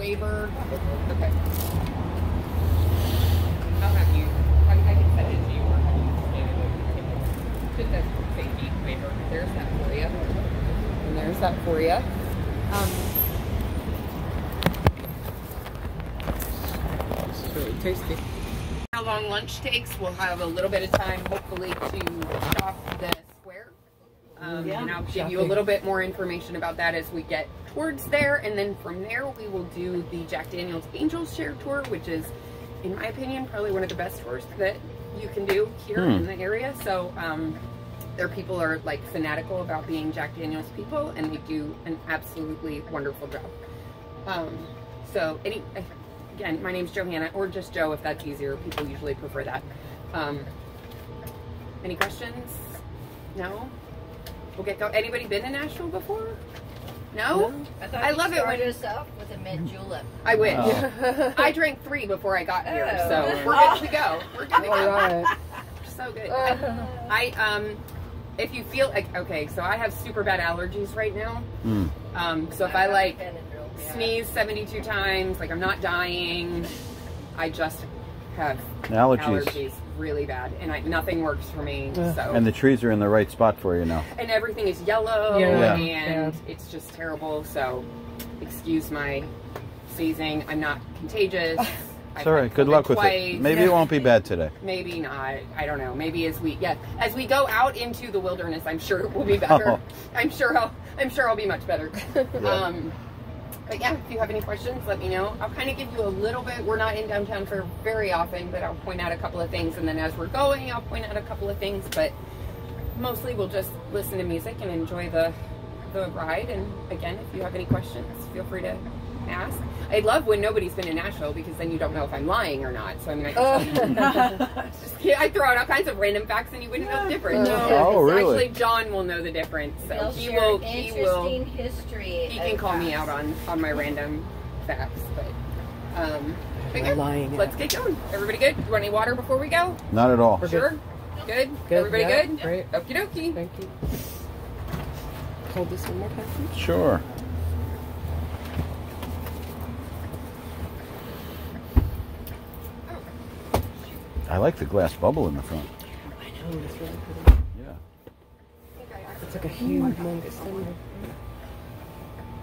waiver. Okay. I'll have you. I, I can send it to you or have you scan it. Just a safety waiver. There's that for you. And there's that for you. Um, this is really tasty. How long lunch takes? We'll have a little bit of time, hopefully, to shop the square. Um, Yeah. and I'll give you a little bit more information about that as we get towards there. And then from there, we will do the Jack Daniels Angels Share Tour, which is, in my opinion, probably one of the best tours that you can do here Hmm. in the area. So, um, their people are like fanatical about being Jack Daniels people, and they do an absolutely wonderful job. Um, so, any again, my name's Johanna, or just Joe if that's easier. People usually prefer that. Um, any questions? No. We'll get go. Anybody been to Nashville before? No. I, I love it when- started us off with a mint julep. I wish. Oh. I drank three before I got here, Oh. so we're good to go. We're good to go. Alright. So good. I um, if you feel like okay, so I have super bad allergies right now. Mm. Um, so if I've I like sneeze 72 times, like I'm not dying, I just have Allergies. allergies really bad, and I, nothing works for me. Ugh. So And the trees are in the right spot for you now. and everything is yellow Yeah. and Yeah. it's just terrible. So excuse my sneezing. I'm not contagious. It's all right. Good luck with it. Maybe it won't be bad today. Maybe not. I don't know. Maybe as we yeah, as we go out into the wilderness, I'm sure it will be better. Oh. I'm sure I'll I'm sure I'll be much better. Yeah. Um but yeah, if you have any questions, let me know. I'll kind of give you a little bit. We're not in downtown for very often, but I'll point out a couple of things, and then as we're going, I'll point out a couple of things. But mostly, we'll just listen to music and enjoy the the ride. And again, if you have any questions, feel free to ask. I love when nobody's been in Nashville because then you don't know if I'm lying or not. So I mean, I can. Just I throw out all kinds of random facts and you wouldn't know the difference. Oh, really? Actually, John will know the difference. So They'll he share will. He will. interesting history. He can of call me out on on my random facts, but um, but yeah, Lying. let's get going. Everybody good? You want any water before we go? Not at all. We're. Sure. Good. Good, Everybody yeah, good? great. Okie dokie. Thank you. Hold this one more time. please. Sure. I like the glass bubble in the front. I know, it's really pretty. Yeah. It's like a huge, humongous thing.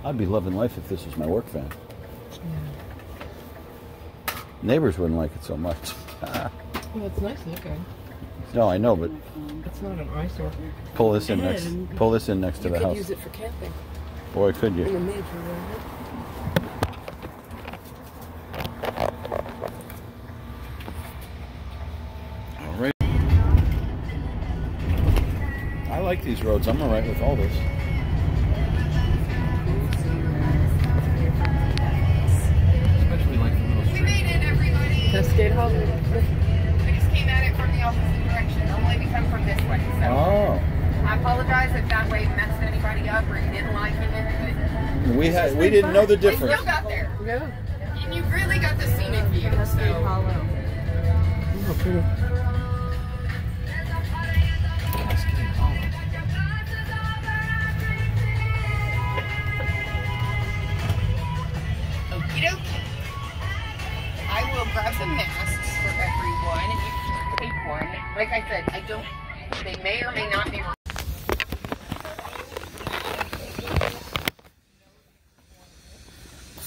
I'd be loving life if this was my work van. Neighbors wouldn't like it so much. Well, it's nice looking. no, I know, but It's not an eyesore. pull this in next. Pull this in next to You the could house. use it for camping Boy, could you? the major room. All right. I like these roads. I'm all right with all this. Especially like the little We made it, Hall. We just came at it from the opposite direction. Normally we come from this way, so Oh, I apologize if that way messed anybody up or you didn't like it. we had we didn't know the We still got there, Yeah. and you really got the scenic view. Cascade So. Hollow. Oh,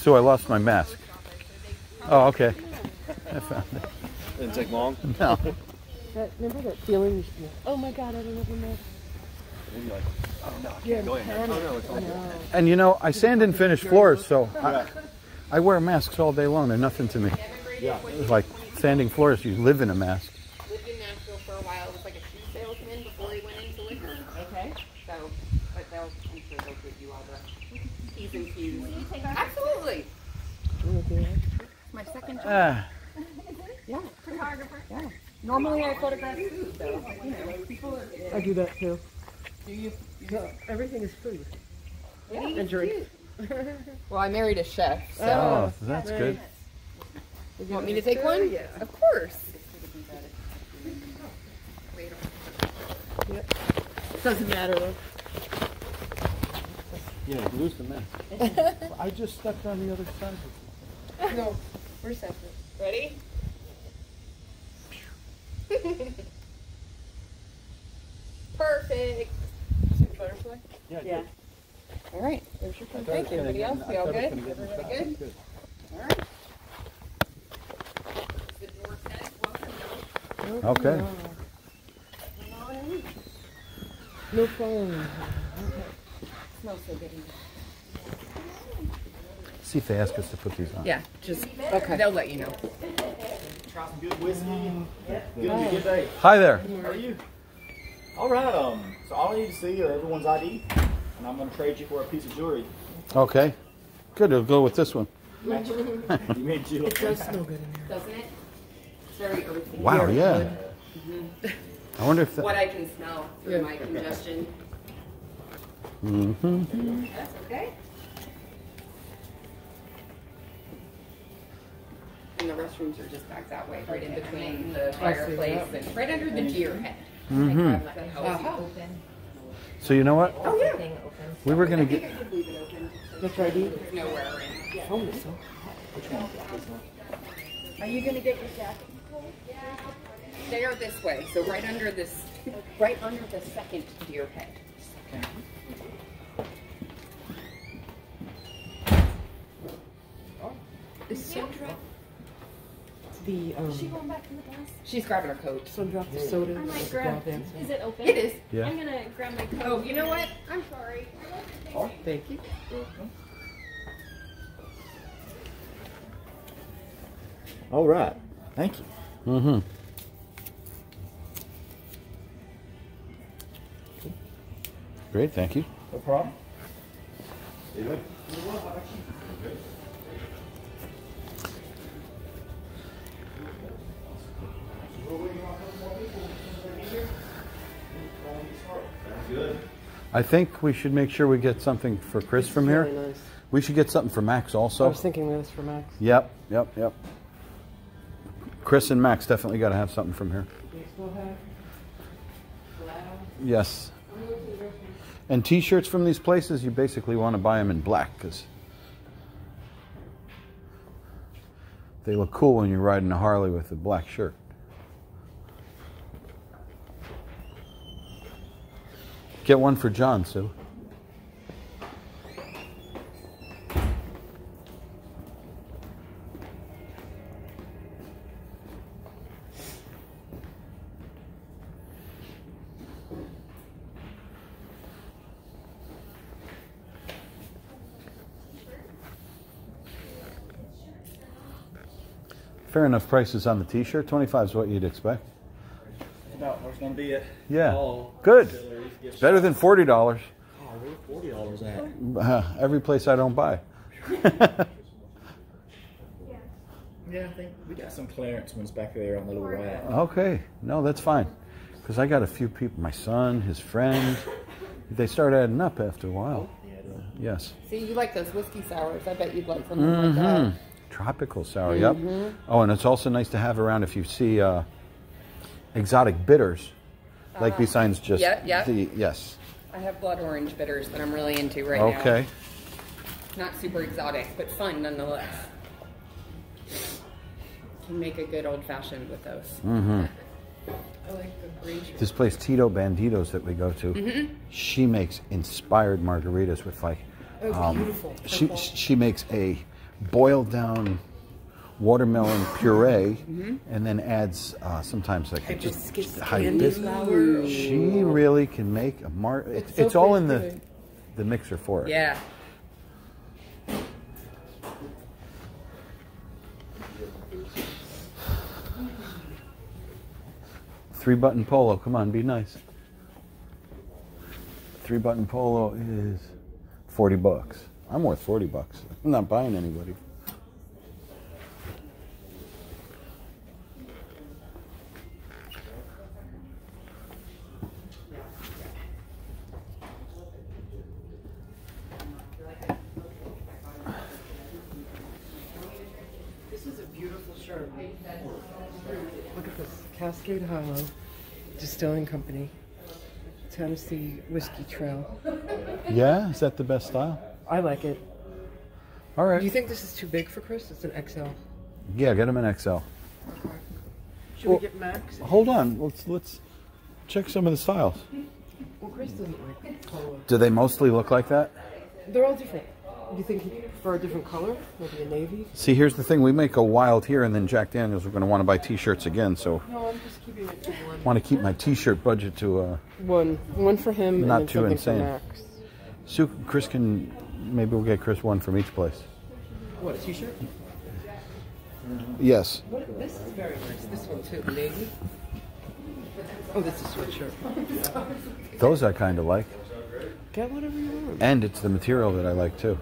So I lost my mask. Oh, okay. I found it. Didn't take long. No. That, remember that feeling? you should- Oh my god, I don't know the mask. Yeah, Go ahead. panic. Oh, no, it's all I good. know. And you know, I sand and finish floors, so I, I wear masks all day long. They're nothing to me. Yeah. It's like sanding floors. You live in a mask. Lived in Nashville for a while. Was like a shoe salesman before he went into liquor. Okay. So, but they'll, I'm sure they'll give you all the P's and Q's. Absolutely. You wanna do that? My second job. Ah, Normally I photograph food, though. You know, people are. I do that too. Do you? No, everything is food. Yeah, And drink. Well, I married a chef, so. oh, that's good. You want me to take one? Yeah. Of course. Doesn't matter though. Yeah, lose the mask. I just stepped on the other side. No, we're separate. Ready? Perfect. See butterfly? Yeah. Yeah. All right. There's your phone. Thank you. Everybody else? We all good? Everybody good? All right. The door says. Okay. No phone. Smells so good. In here. See if they ask us to put these on. Yeah, just okay. They'll let you know. Try some good whiskey and give them good day. Hi there. How are you? All right. Um. So all I need to see are everyone's ID, and I'm gonna trade you for a piece of jewelry. Okay. Good. It'll go with this one. Match it. you mean jewelry? It does smell good in here. Doesn't it? It's very earthy. Wow. Yeah. I wonder if that. What I can smell through Yeah. my congestion. Mm-hmm. That's okay. And the restrooms are just back that way, right in between the fireplace and right under the deer head. hmm Uh-huh. So you know what? Oh yeah. We were gonna get. I could leave it open. That's right, There's nowhere in. Oh, it's so Are you gonna get your jacket? They are this way, so right under this, right under the second deer head. Is Sandra the um? Going back to the bus? She's grabbing her coat. Someone dropped the soda. I might with the grab. ball. Is it open? It is. Yeah. I'm gonna grab my coat. Oh, you know what? I'm sorry. Oh, thank you. All right. Thank you. Mm-hmm. Great. Thank you. No problem. I think we should make sure we get something for Chris from Really here. nice. We should get something for Max also. I was thinking this for Max. Yep. Yep. Yep. Chris and Max definitely got to have something from here. Yes. And T-shirts from these places, you basically want to buy them in black because they look cool when you're riding a Harley with a black shirt. Get one for John, Sue. Fair enough prices on the T-shirt. Twenty-five is what you'd expect. About gonna be it. Yeah. Oh, Good. auxiliaries, gift Better shop. than forty dollars. Oh, where forty dollars at? Uh, every place I don't buy. Yeah, I think we got some clearance ones back there on the little rack. okay, no, that's fine. Because I got a few people. My son, his friend. They start adding up after a while. Yes. See, you like those whiskey sours. I bet you'd like something like that. Mhm. Tropical sour. Yep. Oh, and it's also nice to have around if you see uh, exotic bitters, like besides just yeah, yeah. the yes. I have blood orange bitters that I'm really into right now. Okay. Not super exotic, but fun nonetheless. Can make a good old fashioned with those. Mm-hmm. Like. This place Tito Banditos that we go to, Mm-hmm. she makes inspired margaritas with like. Oh, um, beautiful. She she makes a boiled down watermelon puree, and then adds uh, sometimes like just Hibiscus hibiscus. candy. She really can make a mar. It's, so it's all in the the mixer for it. Yeah. Three button polo. Come on, be nice. Three button polo is forty bucks. I'm worth forty bucks. I'm not buying anybody. This is a beautiful shirt. Look at this. Cascade Hollow Distilling Company. Tennessee Whiskey Trail. Yeah, is that the best style? I like it. All right. Do you think this is too big for Chris? It's an XL. Yeah, get him an XL. Should Well- we get Max? Hold on. Let's let's check some of the styles. Well, Chris doesn't like polo. Do they mostly look like that? They're all different. Do you think he'd prefer a different color? Maybe a navy? See, here's the thing. We make a wild here, and then Jack Daniels, we're going to want to buy T-shirts again. So, No, I'm just keeping it to one. want to keep my T-shirt budget to. Uh, One. One for him Not and too insane. for Max. Chris can. Maybe we'll get Chris one from each place. What, a t-shirt? Yes. What, this is very nice. This one too, navy. Oh, this is a sweatshirt. Those I kind of like, Get whatever you want. and it's the material that I like too.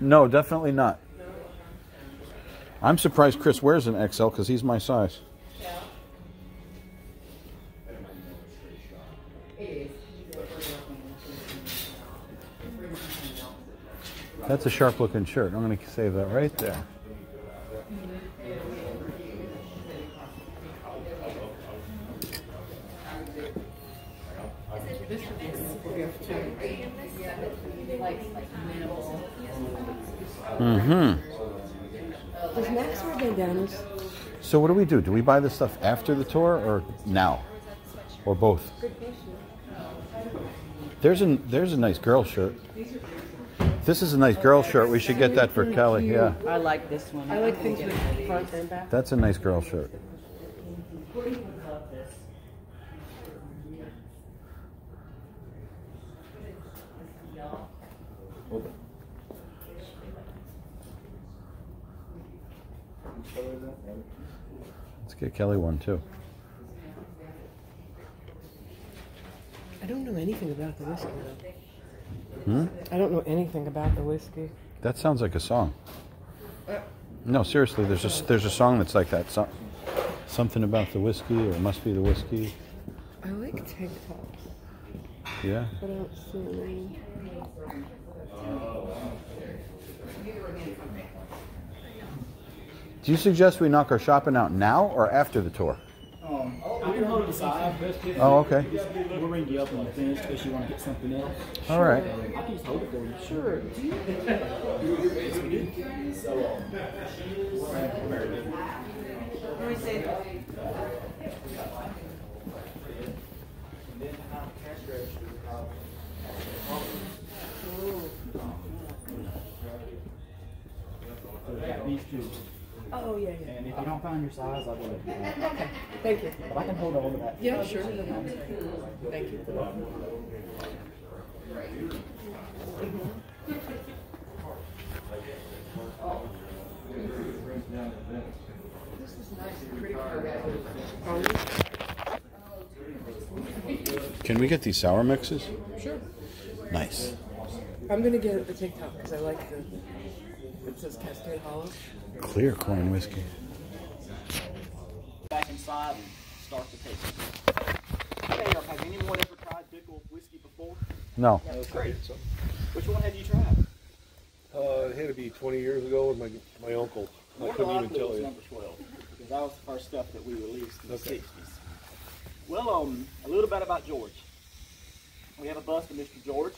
No, definitely not. I'm surprised Chris wears an XL because he's my size. That's a sharp looking shirt. I'm going to save that right there. Mm-hmm. Does Max wear bandanas? So what do we do? Do we buy this stuff after the tour or now? Or both? There's a there's a nice girl shirt. This is a nice girl shirt. We should get that for Kelly. Yeah. I like this one. I like things with front and back. That's a nice girl shirt. Let's get Kelly one too. I don't know anything about the whiskey though. Hmm? I don't know anything about the whiskey. That sounds like a song. No, seriously, there's a there's a song that's like that. So, something about the whiskey, or it must be the whiskey. I like tank tops, Yeah. but I don't see any. Do you suggest we knock our shopping out now or after the tour? Um, I can hold it aside. Oh, okay. We'll ring you up when we're finished because you want to get something else. All right. I can just hold it for you. Sure. Do you? These two. Oh yeah, yeah. And if you don't find your size, I'll go ahead and get. Thank you. But I can hold on to that. Yeah, sure. Thank you. Can we get these sour mixes? Sure. Nice. I'm gonna get a TikTok because I like the. It says Cascade Hollow. Clear corn whiskey. Back inside and start the tasting. Hey, has anyone ever tried Dickel whiskey before? No. That's great. So, Which one have you tried? uh, it had to be 20 years ago with my my uncle. I couldn't even likely it tell was you. number 12 because that was the first stuff that we released in Okay. the 60s. Well, um, a little bit about George. We have a bust of Mr. George.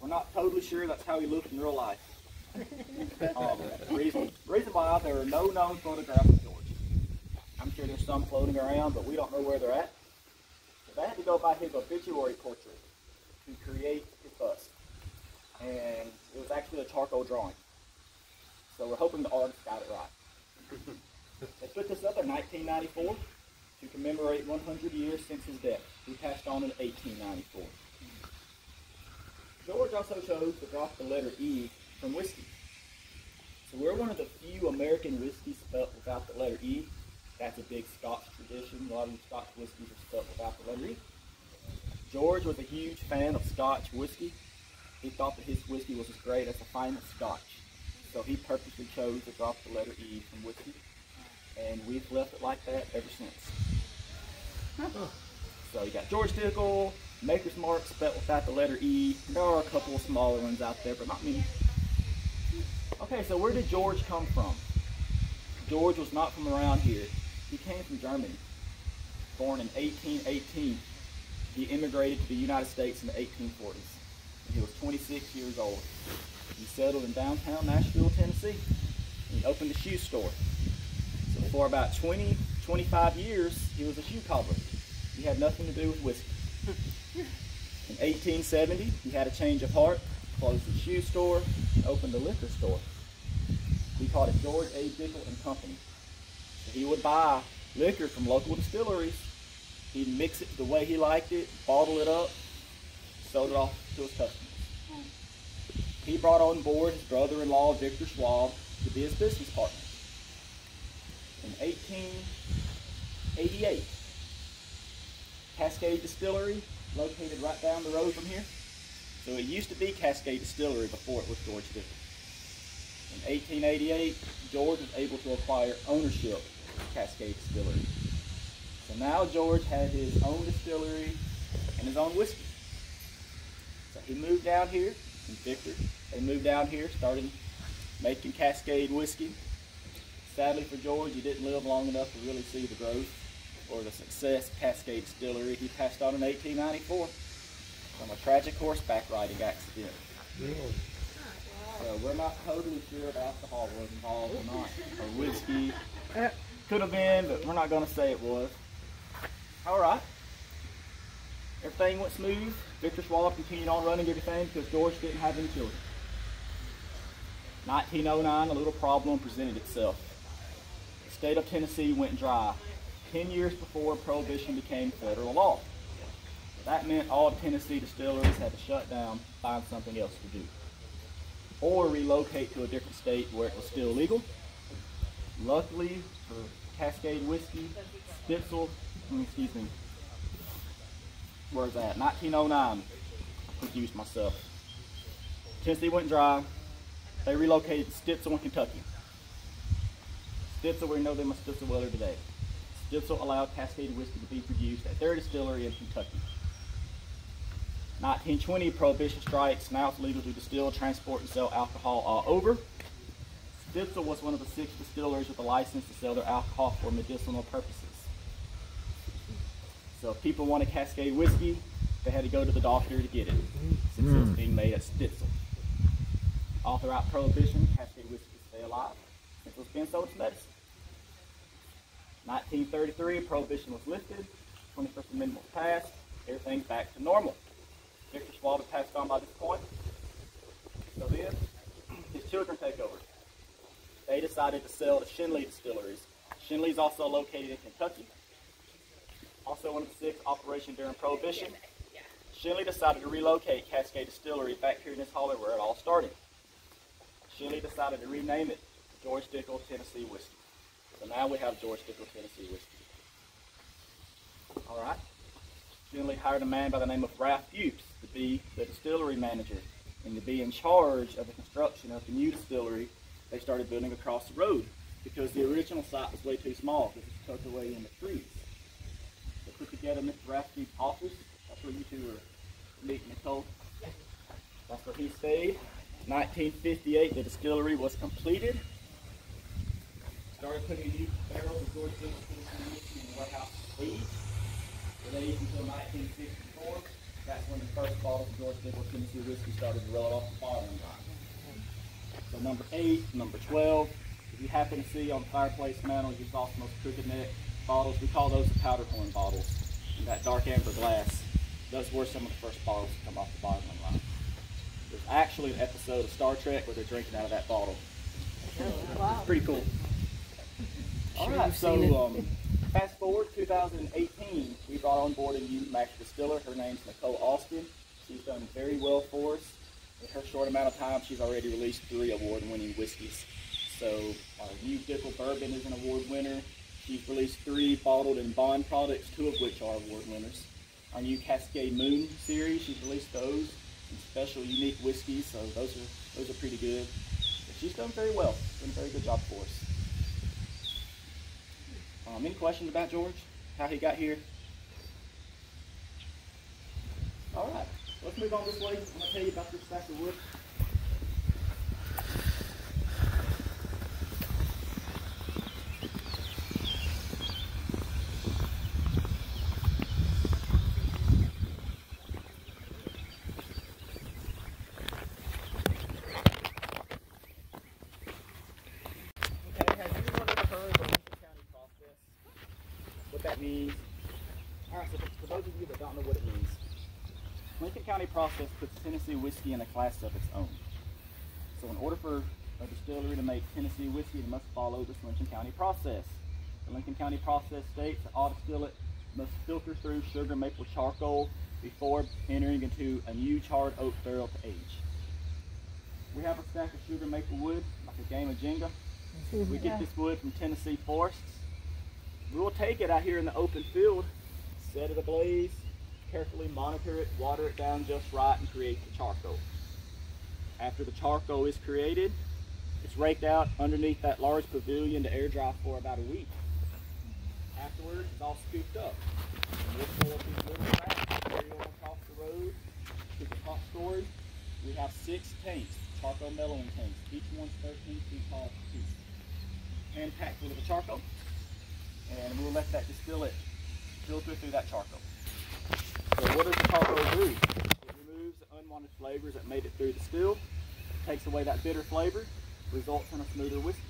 We're not totally sure that's how he looked in real life. Um, reason, reason why there are no known photographs of George. I'm sure there's some floating around, but we don't know where they're at. So they had to go by his obituary portrait to create his bust. And it was actually a charcoal drawing. So we're hoping the artist got it right. they put this up in 1994 to commemorate 100 years since his death. He passed on in 1894. George also chose to drop the letter E from whiskey. So we're one of the few American whiskeys spelled without the letter E. That's a big Scotch tradition. A lot of Scotch whiskeys are spelled without the letter E. George was a huge fan of Scotch whiskey. He thought that his whiskey was as great as the finest Scotch. So he purposely chose to drop the letter E from whiskey. And we've left it like that ever since. So you got George Dickel, Maker's Mark spelled without the letter E. There are a couple of smaller ones out there, but not many. Okay, so where did George come from? George was not from around here. He came from Germany. Born in 1818 he immigrated to the United States in the 1840s. He was 26 years old. He settled in downtown Nashville, Tennessee. He opened a shoe store. So for about 20, 25 years, he was a shoe cobbler. He had nothing to do with whiskey. In 1870, he had a change of heart, closed his shoe store, and opened a liquor store. We called it George A. Dickel and Company. He would buy liquor from local distilleries. He'd mix it the way he liked it, bottle it up, sold it off to his customers. He brought on board his brother-in-law, Victor Schwab, to be his business partner. In 1888, Cascade Distillery, located right down the road from here. So it used to be Cascade Distillery before it was George Dickel. In 1888, George was able to acquire ownership of Cascade Distillery. So now George had his own distillery and his own whiskey. So he moved down here, and Victor, they moved down here, started making Cascade whiskey. Sadly for George, he didn't live long enough to really see the growth or the success of Cascade Distillery. He passed on in 1894 from a tragic horseback riding accident. So we're not totally sure if alcohol was involved or not, or whiskey. Could have been, but we're not going to say it was. All right. Everything went smooth. Victor Schwab continued on running everything because George didn't have any children. 1909, a little problem presented itself. The state of Tennessee went dry 10 years before Prohibition became federal law. That meant all Tennessee distilleries had to shut down, find something else to do, or relocate to a different state where it was still legal. Luckily for Cascade Whiskey, Stitzel, mm, excuse me, where's that? 1909. I confused myself. Tennessee went dry. They relocated to Stitzel in Kentucky. Stitzel, we know them as Stitzel Weller today. Stitzel allowed Cascade whiskey to be produced at their distillery in Kentucky. 1920 prohibition strikes. Now it's legal to distill, transport, and sell alcohol all over. Stitzel was one of the six distilleries with a license to sell their alcohol for medicinal purposes. So if people wanted Cascade whiskey, they had to go to the doctor to get it, since it was mm. being made at Stitzel. All throughout Prohibition, Cascade whiskey stay alive, since it was being sold as medicine. 1933, Prohibition was lifted, 21st Amendment was passed, everything's back to normal. Victor Schwab had passed on by this point. So then, his children take over. They decided to sell to Schenley Distilleries. Schenley's also located in Kentucky. Also one of the six operation during Prohibition. Schenley decided to relocate Cascade Distillery back here in this holler where it all started. Schenley decided to rename it George Dickel Tennessee Whiskey. So now we have George Dickel Tennessee Whiskey. All right. Schenley hired a man by the name of Ralph Fuchs to be the distillery manager and to be in charge of the construction of the new distillery they started building across the road because the original site was way too small because it's tucked away in the trees. They put together Mr. Fuchs' office. That's where you two are meeting Nicole. That's where he stayed. 1958, the distillery was completed. Started putting new barrels of George whiskey in the warehouse aged. It aged until 1964. That's when the first bottles of George Dickel Tennessee whiskey started to roll off the bottling line. So number eight, number 12. If you happen to see on the fireplace mantle, you saw some of those crooked neck bottles. We call those the powder horn bottles. In that dark amber glass. Those were some of the first bottles to come off the bottling line. There's actually an episode of Star Trek where they're drinking out of that bottle. It's pretty cool. All Sure right, you've seen it. so um, fast forward 2018, we brought on board a new master distiller. Her name's Nicole Austin. She's done very well for us. In her short amount of time, she's already released three award-winning whiskeys. So our new Dickel Bourbon is an award winner. She's released three bottled and bond products, two of which are award winners. Our new Cascade Moon series, she's released those, some special unique whiskeys, so those are those are pretty good. But she's done very well, done a very good job for us. Um, any questions about George? How he got here? All right, let's move on this way. I'm gonna tell you about this stack of wood. What that means. All right, so for, those of you that don't know what it means, Lincoln County process puts Tennessee whiskey in a class of its own. So in order for a distillery to make Tennessee whiskey, it must follow this Lincoln County process. The Lincoln County process states that all distillate must filter through sugar maple charcoal before entering into a new charred oak barrel to age. We have a stack of sugar maple wood, like a game of Jenga. We get this wood from Tennessee forests. We will take it out here in the open field, set it ablaze, carefully monitor it, water it down just right, and create the charcoal. After the charcoal is created, it's raked out underneath that large pavilion to air dry for about a week. Afterwards, it's all scooped up. And we'll pull up these little racks, carry on across the road to the top story. We have six tanks, charcoal mellowing tanks. Each one's 13 feet tall. Hand packed full of the charcoal. And we'll let that distillate filter through that charcoal. So what does the charcoal do? It removes the unwanted flavors that made it through the still, takes away that bitter flavor, results in a smoother whiskey.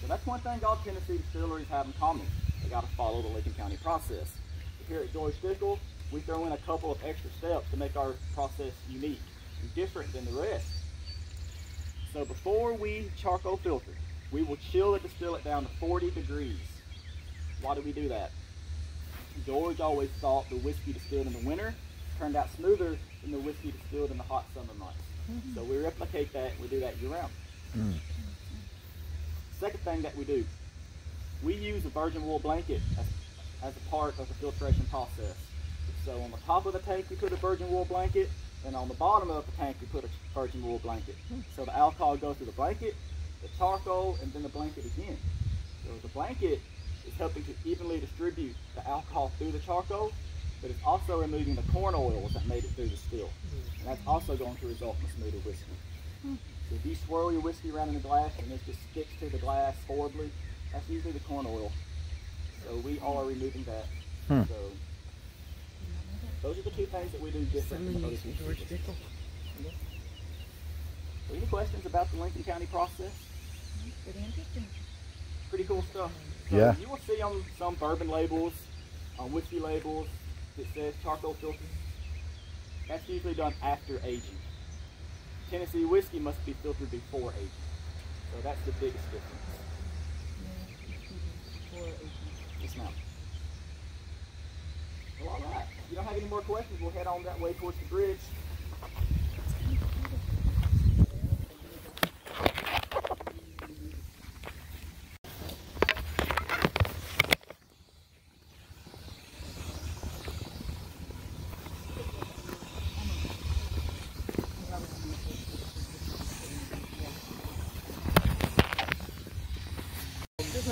So that's one thing all Tennessee distilleries have in common. They got to follow the Lincoln County process. Here at George Dickel, we throw in a couple of extra steps to make our process unique and different than the rest. So before we charcoal filter, we will chill the distillate down to 40 degrees. Why do we do that? George always thought the whiskey distilled in the winter turned out smoother than the whiskey distilled in the hot summer months. Mm-hmm. So we replicate that, we do that year round. Mm. Second thing that we do, we use a virgin wool blanket as, as a part of the filtration process. So on the top of the tank we put a virgin wool blanket, and on the bottom of the tank we put a virgin wool blanket. Hmm. So the alcohol goes through the blanket, the charcoal, and then the blanket again. So the blanket is helping to evenly distribute the alcohol through the charcoal, but it's also removing the corn oils that made it through the still. And that's also going to result in a smoother whiskey. So if you swirl your whiskey around in the glass and it just sticks to the glass horribly, that's usually the corn oil. So we are removing that. Hmm. So those are the two things that we do different Someone from other using people. George Dickel. So any questions about the Lincoln County process? Pretty interesting. Pretty cool stuff. So Yeah. You will see on some bourbon labels, on whiskey labels, that says charcoal filter. That's usually done after aging. Tennessee whiskey must be filtered before aging. So that's the biggest difference. Yes, ma'am. Well, all right. If you don't have any more questions, we'll head on that way towards the bridge.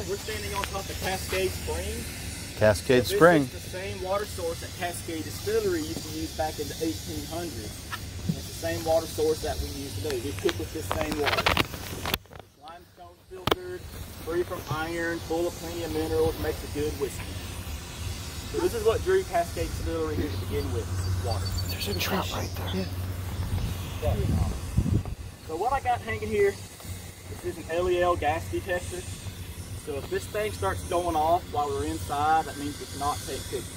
We're standing on top of Cascade Spring. Cascade This Spring. is the same water source that Cascade Distillery used to use back in the 1800s. It's the same water source that we use today. We cook with this same water. It's limestone filtered, free from iron, full of plenty of minerals, makes a good whiskey. So this is what drew Cascade Distillery here to begin with, this water. There's a trout right there. Yeah. So what I got hanging here, this is an LEL gas detector. So if this thing starts going off while we're inside, that means we cannot take pictures.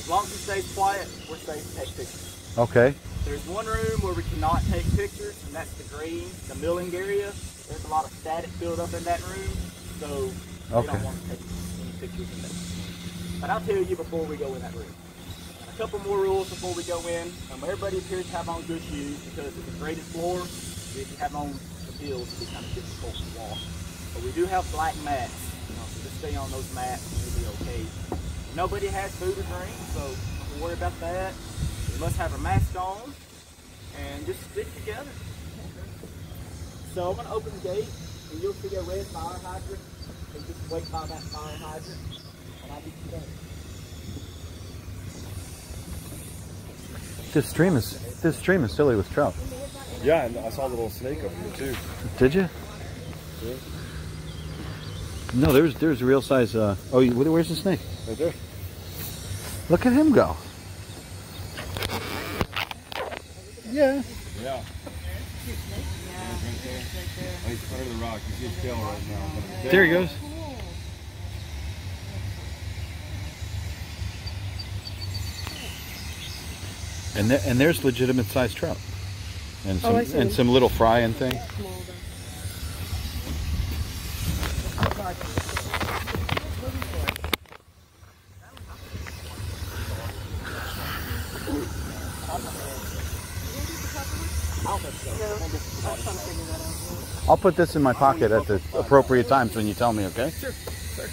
As long as it stays quiet, we're safe to take pictures. Okay. There's one room where we cannot take pictures, and that's the green, the milling area. There's a lot of static built up in that room, so we Okay. don't want to take any pictures in there. But I'll tell you before we go in that room. And a couple more rules before we go in. Um, everybody appears to have on good shoes because it's a graded floor. If you have on the heels, it'll be kind of difficult to walk. But we do have black mats, you know, so just stay on those mats and you'll be okay. Nobody has food or drink, so don't worry about that. You must have a mask on and just stick together. So I'm gonna open the gate and you'll see a red fire hydrant. So just wait by that fire hydrant and I'll be done. This stream is this stream is silly with trout. Yeah, and I saw the little snake over here too. Did you? Yeah. No, there's there's a real size. Uh, oh, where's the snake? Right there. Look at him go. Yeah. Yeah. There he goes. And and there's legitimate sized trout, and some oh, and some little fry and thing. I'll put this in my pocket at the appropriate times when you tell me, okay? Sure. Sure.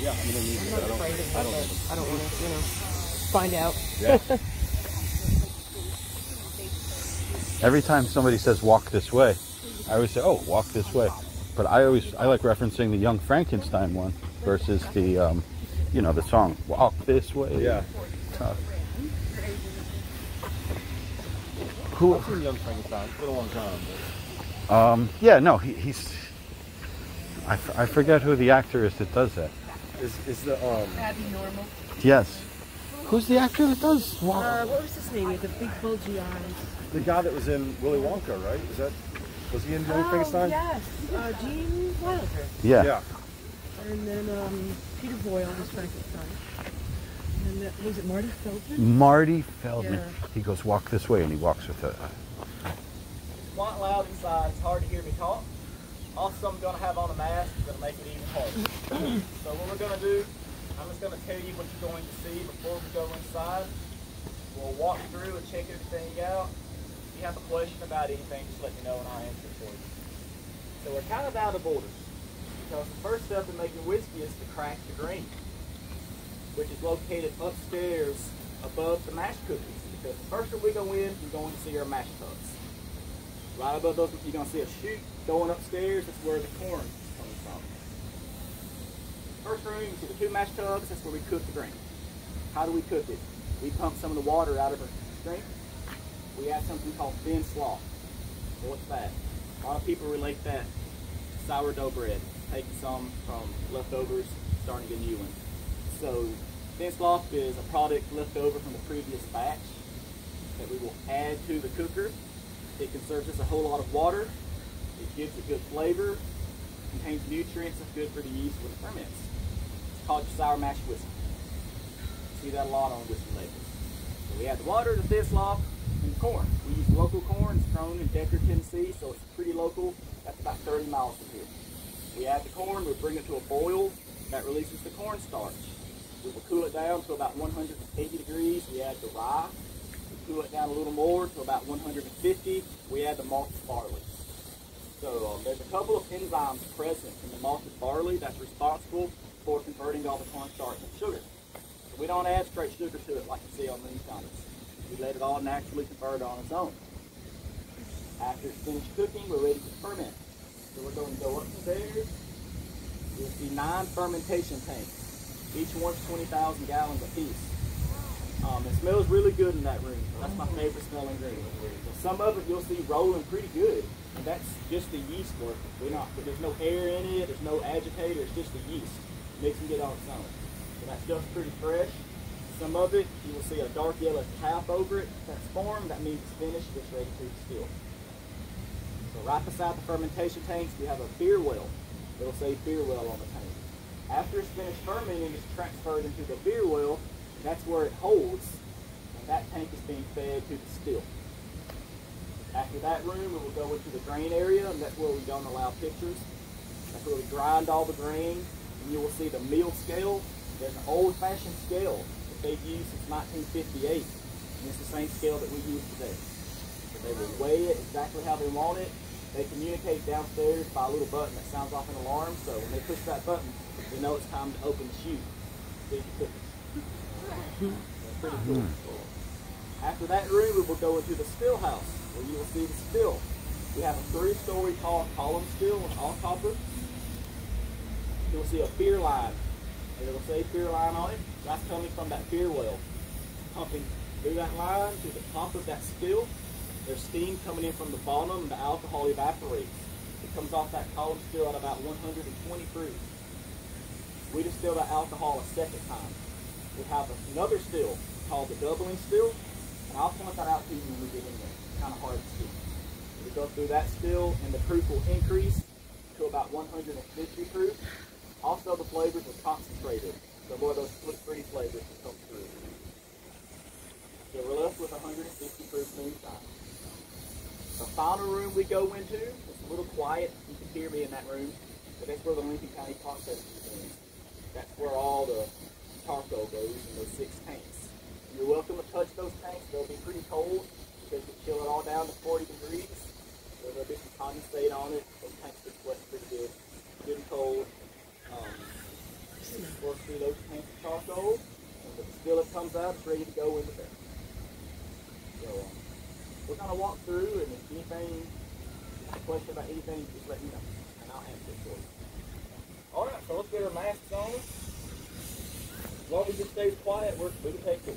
Yeah, I mean, I'm not afraid of it, but I don't want to, you know, find out. Every time somebody says walk this way, I always say, oh, walk this way. But I always I like referencing the Young Frankenstein one versus the um, you know the song walk this way. Yeah. Tough. Who? I've seen Young Frankenstein. It's been a long time. But Um, yeah, no, he, he's. I, I forget who the actor is that does that. is, is the um Abby Normal. Yes. Who's the actor that does walk? Uh, what was his name? He had the big bulgy eyes. the guy that was in Willy Wonka, right? Is that was he in Young oh, Frankenstein? yes. Uh, Gene Wilder. yeah. Yeah. And then um, Peter Boyle was Frankenstein. And then, uh, was it Marty Feldman? Marty Feldman. Yeah. He goes walk this way, and he walks with a. Quite loud inside. It's hard to hear me talk. Also, I'm going to have on a mask. It's going to make it even harder. so what we're going to do, I'm just going to tell you what you're going to see before we go inside. We'll walk through and check everything out. If you have a question about anything, just let me know and I'll answer it for you. So we're kind of out of orders. Because the first step in making whiskey is to crack the grain, which is located upstairs above the mash cookers. Because the first time we go in, you're going to see our mash tubs. Right above those, you're going to see a chute going upstairs. That's where the corn coming from. First room, you see the two mash tubs. That's where we cook the grain. How do we cook it? We pump some of the water out of our drink. We add something called thin slaw. What's that? A lot of people relate that to sourdough bread, taking some from leftovers, starting a new one. So thin slough is a product left over from the previous batch that we will add to the cooker. It conserves us a whole lot of water. It gives a good flavor. Contains nutrients that's good for the yeast when it ferments. It's called sour mash whiskey. See that a lot on whiskey labels. So we add the water, the thin slough, and corn. We use local corn. It's grown in Decherd, Tennessee, so it's pretty local. That's about 30 miles from here. We add the corn, we bring it to a boil. That releases the cornstarch. We will cool it down to about 180 degrees. We add the rye. We cool it down a little more to about 150. We add the malted barley. So um, there's a couple of enzymes present in the malted barley that's responsible for converting all the cornstarch into sugar. So we don't add straight sugar to it like you see on moonshiners. We let it all naturally convert on its own. After it's finished cooking, we're ready to ferment. So we're going to go upstairs. You'll see nine fermentation tanks. Each one's 20,000 gallons apiece. Um, it smells really good in that room. That's my favorite smelling room. So some of it you'll see rolling pretty good, and that's just the yeast working. We're not, there's no air in it, there's no agitator, it's just the yeast mixing it on its own. So that stuff's pretty fresh. Some of it, you will see a dark yellow cap over it that's formed. That means it's finished, it's ready to distill. So right beside the fermentation tanks, we have a beer well. It'll say beer well on the tank. After it's finished fermenting, it's transferred into the beer well. That's where it holds, and that tank is being fed to the still. After that room, we will go into the grain area, and that's where we don't allow pictures. That's where we grind all the grain, and you will see the meal scale. There's an old-fashioned scale that they've used since 1958, and it's the same scale that we use today. So they will weigh it exactly how they want it. They communicate downstairs by a little button that sounds off an alarm, so when they push that button, they know it's time to open the chute. Feed the cookers. That's pretty cool. Hmm. After that room, we will go into the still house, where you will see the still. We have a three-story tall column still, all copper. You will see a beer line, and it will say beer line on it. That's coming from that beer well, pumping through that line to the top of that still. There's steam coming in from the bottom, and the alcohol evaporates. It comes off that column still at about 120 proof. We distill that alcohol a second time. We have another still called the doubling still, and I'll point that out to you when we get in there. It's kind of hard to see. We go through that still, and the proof will increase to about 150 proof. Also, the flavors are concentrated, so more of those split-free flavors will come through. So we're left with 150 proof moonshine. The final room we go into, it's a little quiet. You can hear me in that room, but that's where the Lincoln County processing is. That's where all the charcoal goes in those six tanks. You're welcome to touch those tanks. They'll be pretty cold because we chill it all down to 40 degrees. There'll be some condensate on it. Those tanks are sweat pretty good. Good and cold. Um, work through those tanks of charcoal. And the skillet comes out, it's ready to go in the. So um, we're going to walk through, and if anything, question about anything, just let me know, and I'll answer it for you. All right, so let's get our masks on. As long as it stays quiet, we're, we can take it.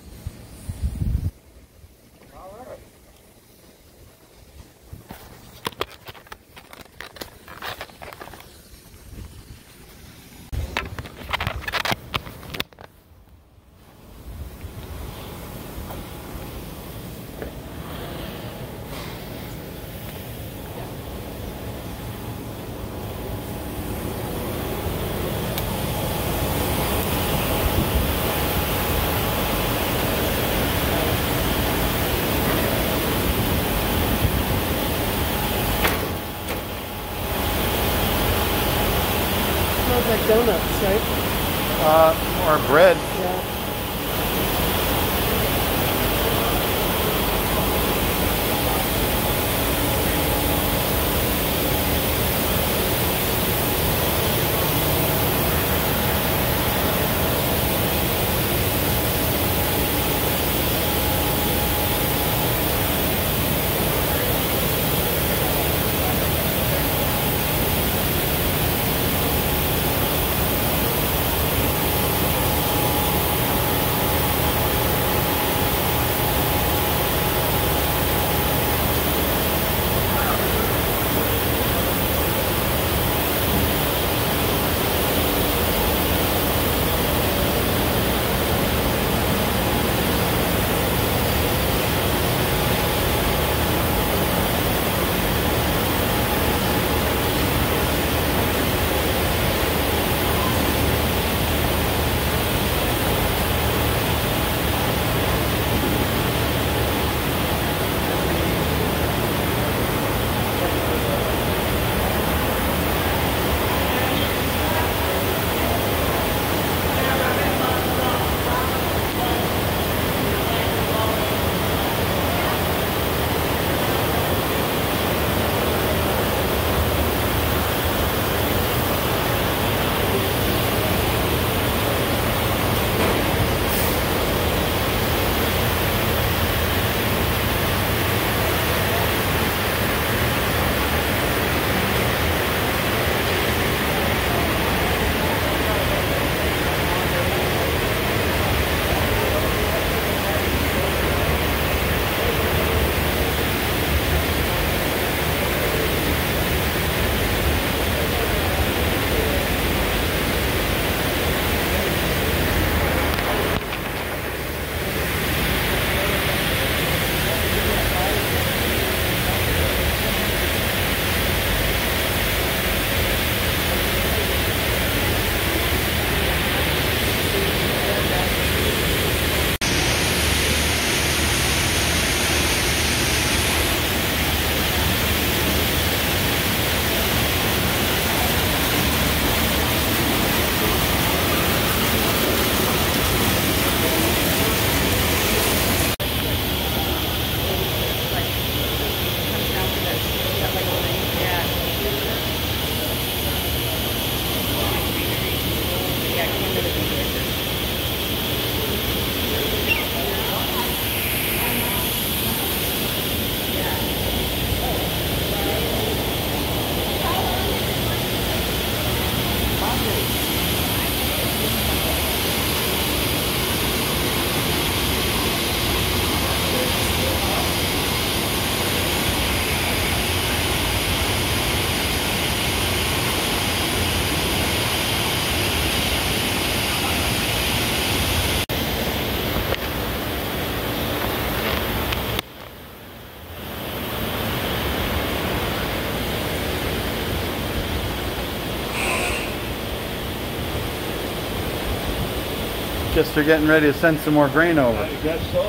Guess they're getting ready to send some more grain over. I guess so.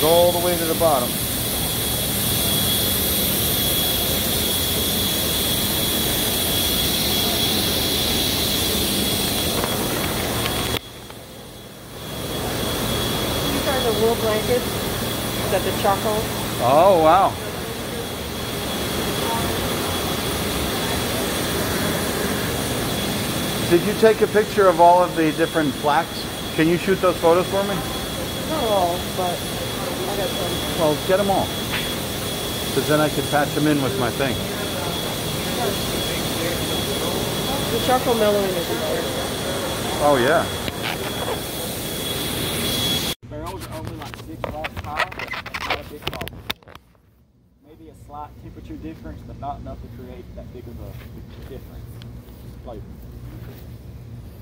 Goes all the way to the bottom. These are the wool blankets that the charcoal. Oh, wow. Did you take a picture of all of the different plaques? Can you shoot those photos for me? Not all, but I got some. Well, get them all. Because then I can patch them in with my thing. The charcoal mellowing is in there. Oh, yeah. Barrels are only like six racks high. That's not a big problem. Maybe a slight temperature difference, but not enough to create that big of a difference. Flavor.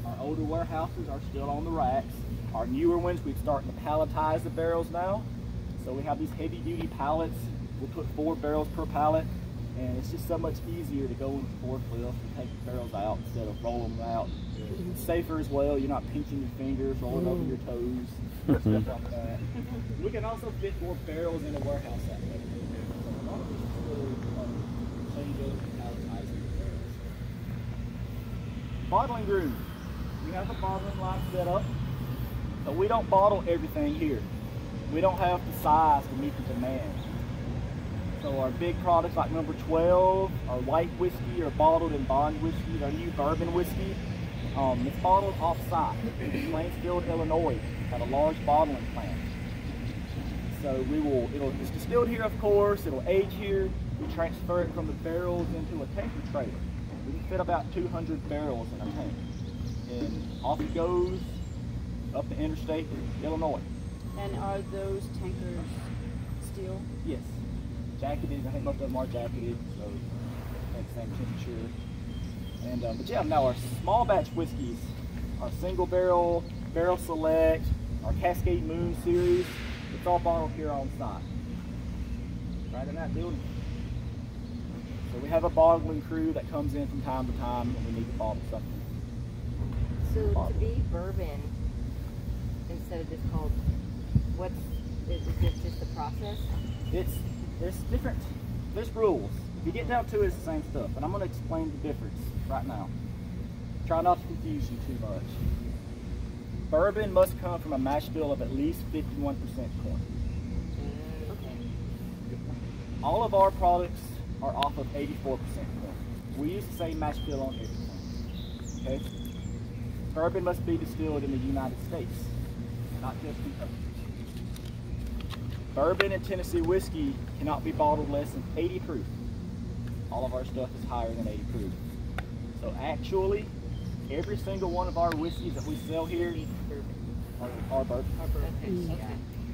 Our older warehouses are still on the racks. Our newer ones, we're starting to palletize the barrels now. So we have these heavy duty pallets. We'll put four barrels per pallet. And it's just so much easier to go in the forklift and take the barrels out instead of rolling them out. It's safer as well. You're not pinching your fingers, rolling over your toes, stuff mm-hmm. like that. We can also fit more barrels in a warehouse that way. So a lot of this is really and palletizing barrels. Bottling room. We have a bottling line set up, but we don't bottle everything here. We don't have the size to meet the demand. So our big products like number 12, our white whiskey, our bottled and bond whiskey, our new bourbon whiskey, um, it's bottled off-site in Plainsfield, Illinois, at a large bottling plant. So we will, it'll, it's distilled here of course, it'll age here, we transfer it from the barrels into a tanker trailer. We can fit about 200 barrels in a tank. And off it goes up the interstate Illinois. And are those tankers steel? Yes. Jacketed, I think most of them are jacketed, so at the same temperature. And um, but yeah, now our small batch whiskeys, our single barrel, barrel select, our Cascade Moon series, it's all bottled here on site. Right in that building. So we have a bottling crew that comes in from time to time when we need to bottle something. So to be bourbon, instead of just called? What's is, is this just the process? It's there's different there's rules. If you get down to it, it's the same stuff. And I'm gonna explain the difference right now. Try not to confuse you too much. Bourbon must come from a mash bill of at least 51% corn. Okay. All of our products are off of 84% corn. We use the same mash bill on everything. Okay? Bourbon must be distilled in the United States, not just Kentucky. Bourbon and Tennessee whiskey cannot be bottled less than 80 proof. All of our stuff is higher than 80 proof. So actually, every single one of our whiskeys that we sell here are, are bourbon. Okay.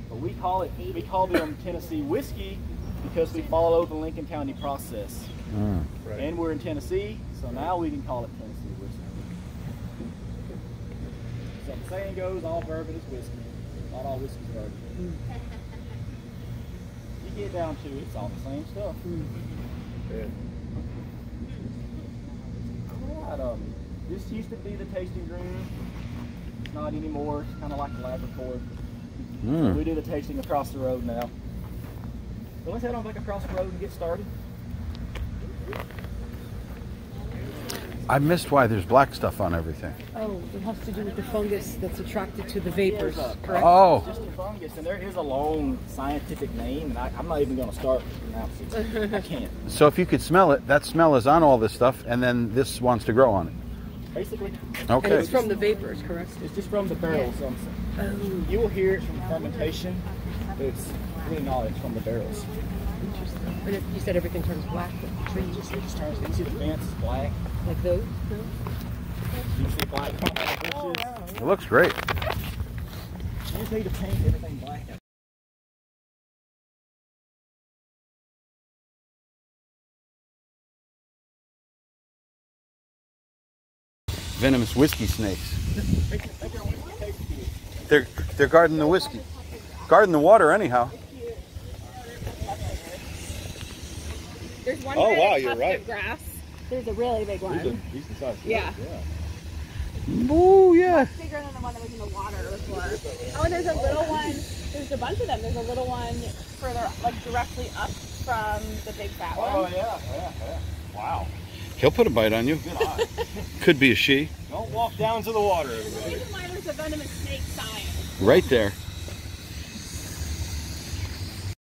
But we call it we call them Tennessee whiskey because we follow the Lincoln County process. Mm. And we're in Tennessee, so now we can call it Tennessee whiskey. So the saying goes, all bourbon is whiskey. Not all whiskey is bourbon. You get down to it, it's all the same stuff. Yeah. Right, um, this used to be the tasting room. It's not anymore. It's kind of like a laboratory. So Mm. we do the tasting across the road now. So let's head on back across the road and get started. I missed why there's black stuff on everything. Oh, it has to do with the fungus that's attracted to the vapors, There's a- correct? Oh, It's Just a fungus, and there is a long scientific name, and I, I'm not even going to start pronouncing it. I can't. so if you could smell it, that smell is on all this stuff, and then this wants to grow on it. Basically, Okay. And Okay. it's from the vapors, correct? it's just from the barrels. So I'm- oh. you will hear it from fermentation, but it's really not. It's from the barrels. Interesting. And it, you said everything turns black the It trees, just, it just turns. You see the fence is black. Like those? No? You see black on the bushes. It looks great. You just need to paint everything black. Venomous whiskey snakes. They're they're guarding the whiskey, guarding the water anyhow. There's one Oh, wow, you're right. grass. There's a really big one. He's a decent sized Yeah. Oh yeah. Bigger than the one that was in the water before. Oh, and there's a little one. There's a bunch of them. There's a little one further, like directly up from the big fat oh, one. Oh yeah, yeah, yeah. Wow. He'll put a bite on you. Good eye. Could be a she. Don't walk down to the water, everybody. This is why there's a venomous snake sign. Right there.